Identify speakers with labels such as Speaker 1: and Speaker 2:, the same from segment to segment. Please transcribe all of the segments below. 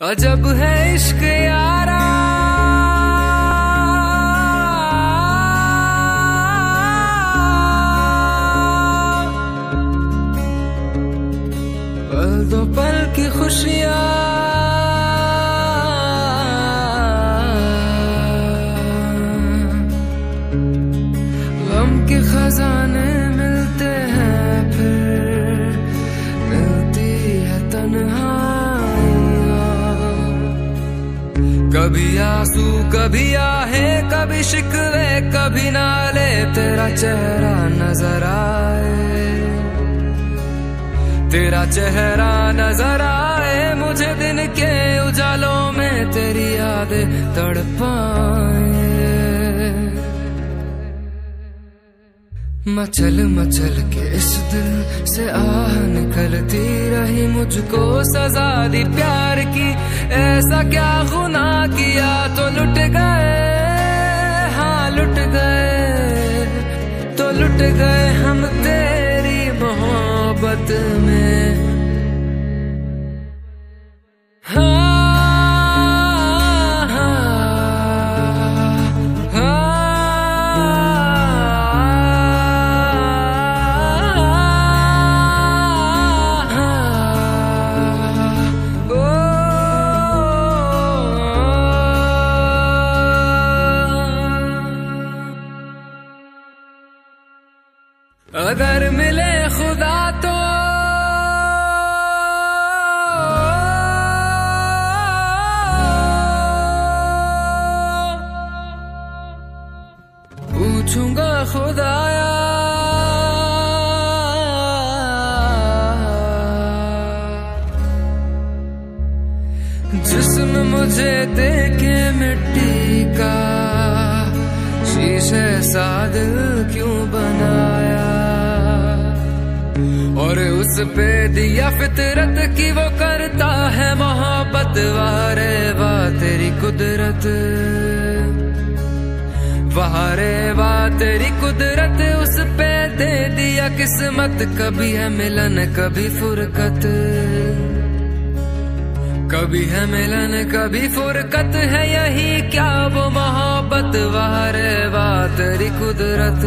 Speaker 1: अजब है इश्क यारा। पल दो पल की खुशियाँ। कभी आँसू, कभी आहे, कभी शिकवे, कभी नाले, तेरा चेहरा नज़र आए। तेरा चेहरा नज़र आए, मुझे दिन के उजालों में तेरी यादें तड़पाए। मचल मचल के इस दिल से आह निकलती रही मुझको सजा दी प्यार की। ऐसा क्या गुना किया तो लुट गए। हाँ लुट गए। तो लुट गए हम तेरी मोहब्बत में। अगर मिले खुदा तो। पूछूँगा खुदाया। जिसम मुझे देखे मिट्टी का, शीशे सा दिल क्यों और उस पे दिया फितरत की वो करता है मोहब्बत, वारे वाह तेरी कुदरत। वारे वाह तेरी कुदरत उस पे दे दिया किस्मत, कभी है मिलन, कभी फुरकत। कभी है मिलन, कभी फुरकत, है यही क्या वो मोहब्बत, वारे वाह तेरी कुदरत।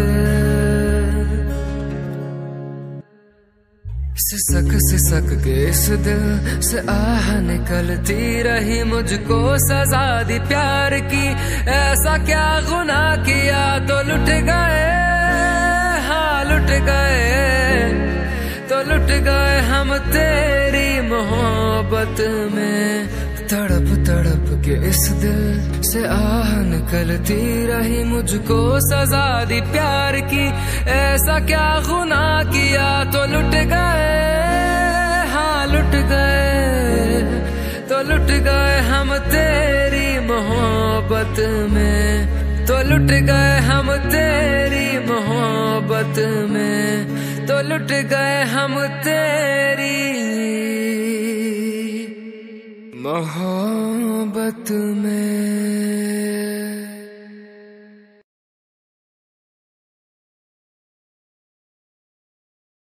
Speaker 1: सिसक सिसक के इस दिल से आह निकलती रही मुझको सजा दी प्यार की। ऐसा क्या गुना किया तो लुट गए? हाँ लुट गए। तो लुट गए हम तेरी मोहब्बत में। तड़प तड़प के इस दिल से आह निकलती रही मुझको सजा दी प्यार की। ऐसा क्या गुना किया तो लुट गए? हाँ लुट गए। तो लुट गए हम तेरी मोहब्बत में। तो लुट गए हम तेरी मोहब्बत में। तो लुट गए हम तेरी मोहब्बत में